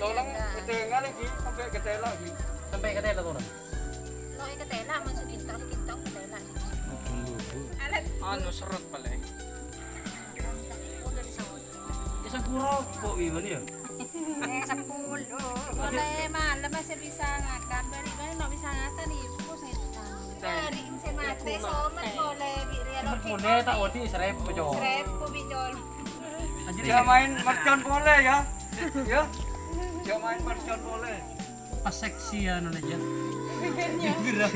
Tolong kedengar lagi sampai ketela lagi. Sampai ke tela tuh. Anu seret pala eh. Isang kurang kok iwan ya. Boleh malam masih bisa ngakan beri beri no bisa ngakan ibu saya Beri saya mati somet boleh biri Cuma boleh tak wadi serep pejo. Seribu bijol. Anjir Dia main mercon boleh ya. Ya. Dia main mercon boleh. pas seksi anu aja. Bibirnya.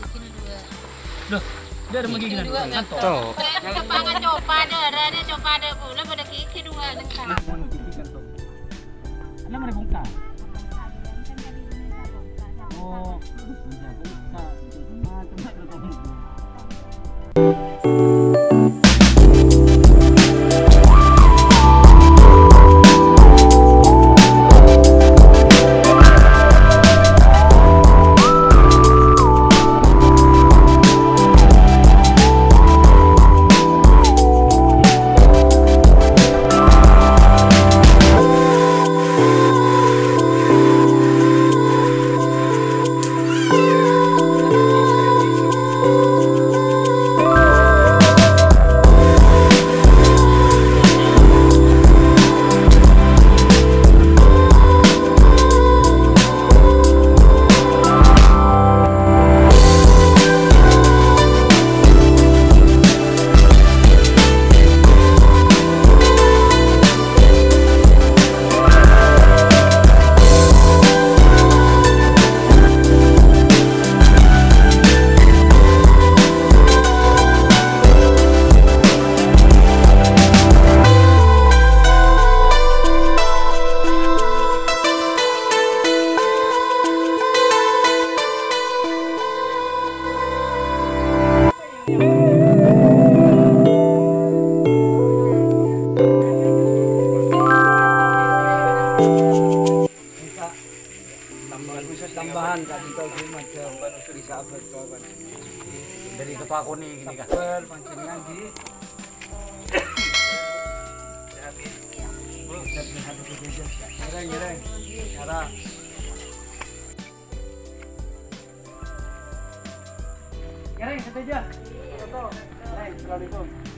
Dua. Loh, dia ada magi gini Dua. Tuh. Kepangan coba ada, ada coba ada pula pada kiki dua nengkang. Ano man bungka? Oh, Dari ketua aku nih gini kak. Sapel pancing lagi. Nyereng, nyereng. Aja. Foto. Assalamualaikum.